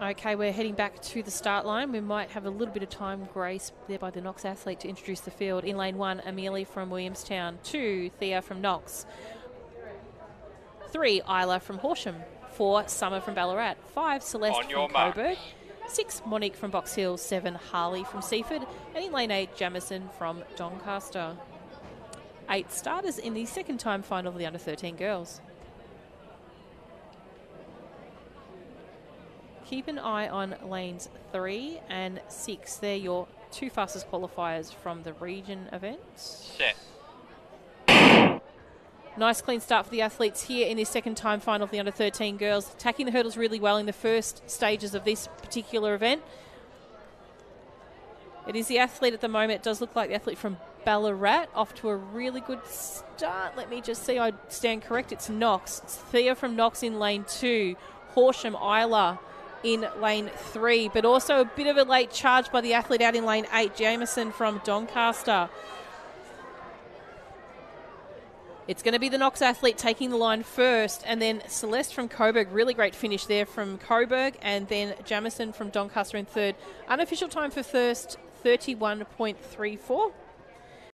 Okay, we're heading back to the start line. We might have a little bit of time grace there by the Knox athlete to introduce the field. In lane one, Amelie from Williamstown. Two, Thea from Knox. Three, Isla from Horsham. Four, Summer from Ballarat. Five, Celeste from mark. Coburg. Six, Monique from Box Hill. Seven, Harley from Seaford. And in lane eight, Jamison from Doncaster. Eight starters in the second time final of the under 13 girls. Keep an eye on lanes three and six. They're your two fastest qualifiers from the region events. Set. Nice clean start for the athletes here in this second time final of the under 13 girls. Attacking the hurdles really well in the first stages of this particular event. It is the athlete at the moment. It does look like the athlete from Ballarat off to a really good start. Let me just see. I stand correct. It's Knox. It's Thea from Knox in lane two. Horsham Isla in lane three, but also a bit of a late charge by the athlete out in lane eight, Jameson from Doncaster. It's going to be the Knox athlete taking the line first, and then Celeste from Coburg. Really great finish there from Coburg, and then Jamison from Doncaster in third. Unofficial time for first, 31.34.